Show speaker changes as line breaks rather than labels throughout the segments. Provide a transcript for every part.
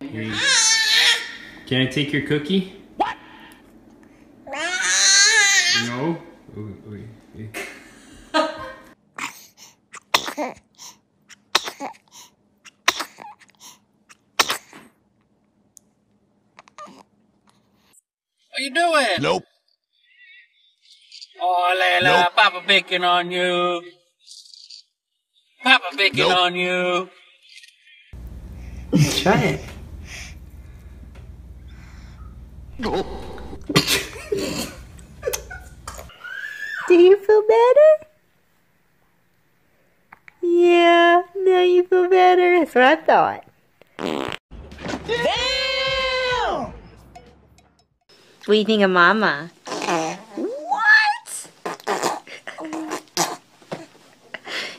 Here you- Can I take your cookie? What? No. Ooh, ooh, ooh.
What you doing?
Nope.
Oh, Layla,
Nope.
Papa Bacon on you. Papa Bacon
Nope.
on you.
Try it. Do you feel better? Yeah, now you feel better. That's what I thought. Damn! What do you think of Mama? What?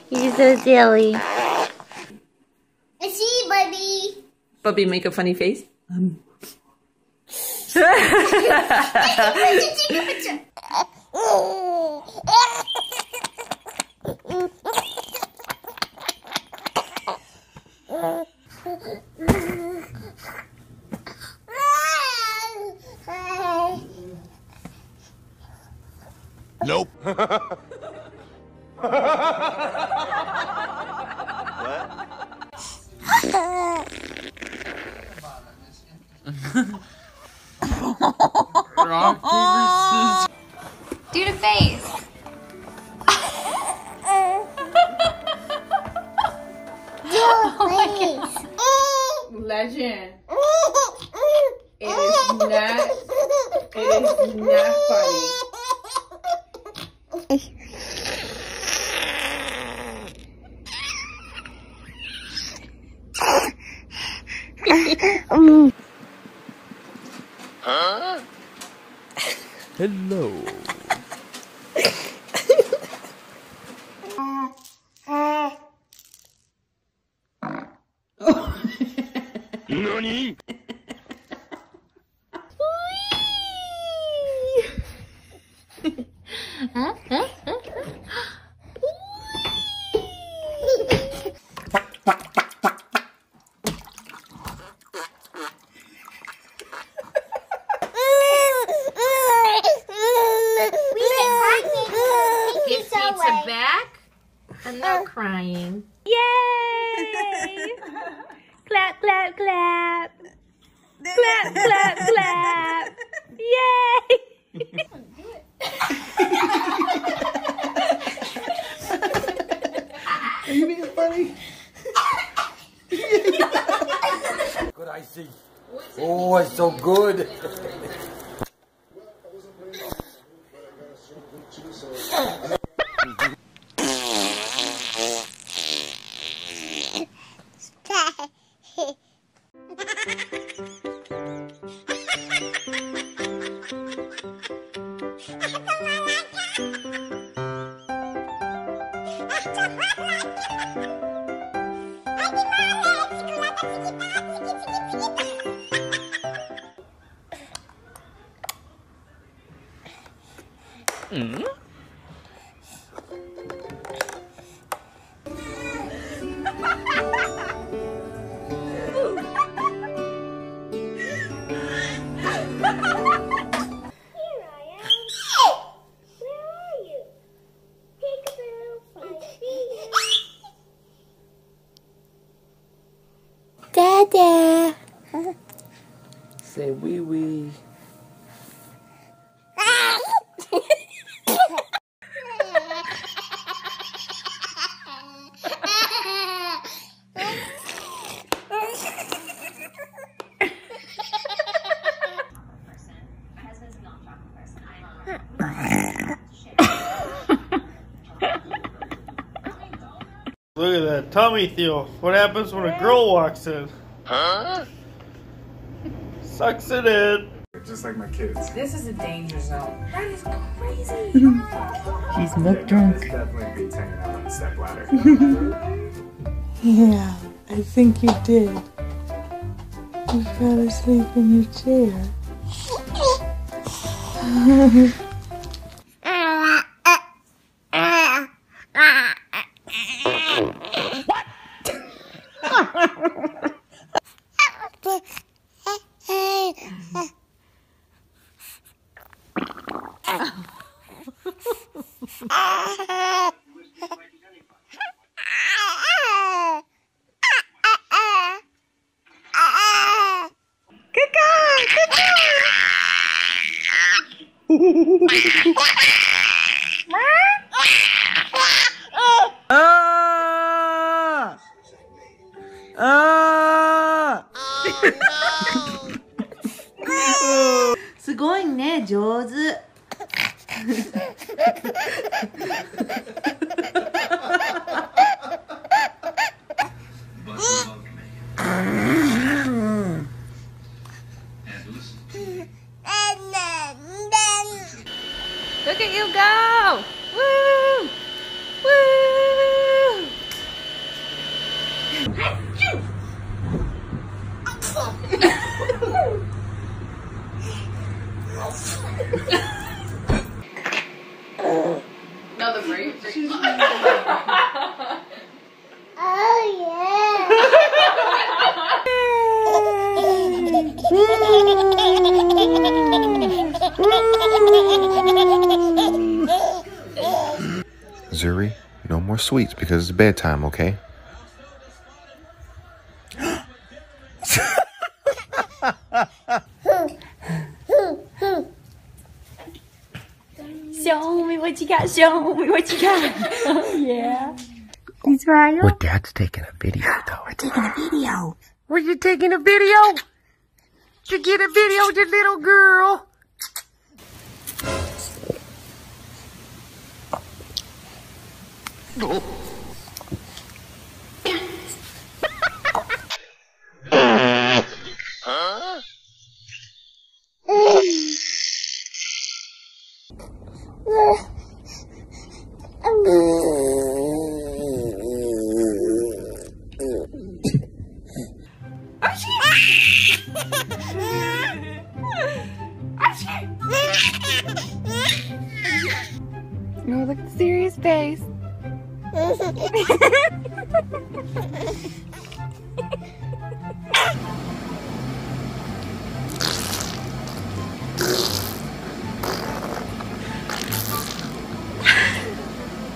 You're so silly.
I see, baby.
Bubby, make a funny face. Um.
Take a picture.
Nope.
Rock, paper, scissors.
Do the face.
Oh Legend. It is not. It is not funny.
Hello. Nani?
Clap, clap, clap. Clap, clap, clap. Yay!
Are you being funny?
Good I see. Oh, it's so good.
you.
Dada.
Say wee wee.
Look at that tummy feel. What happens when a girl walks in?
Huh?
Sucks it in.
Just like my kids.
This is a danger zone. That is crazy.
She's milk drunk.
Definitely beats hanging out on the step ladder.
Yeah, I think you did. You fell asleep in your chair
what? 아! 아! 아! 아, 아. Another break.
Oh, Zuri, no more sweets because it's bedtime, okay?
Show me what you got. Show me what you got. Oh, yeah. He's right.
Well, Dad's taking a video, though.
We're taking a video.
Were you taking a video? Did you get a video of the little girl? Oh.
No, look at the serious face.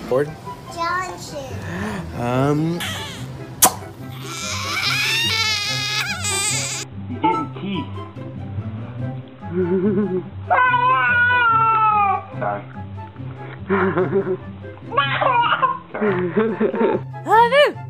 Gordon?
Johnson.
Um.
Sorry.
Havu!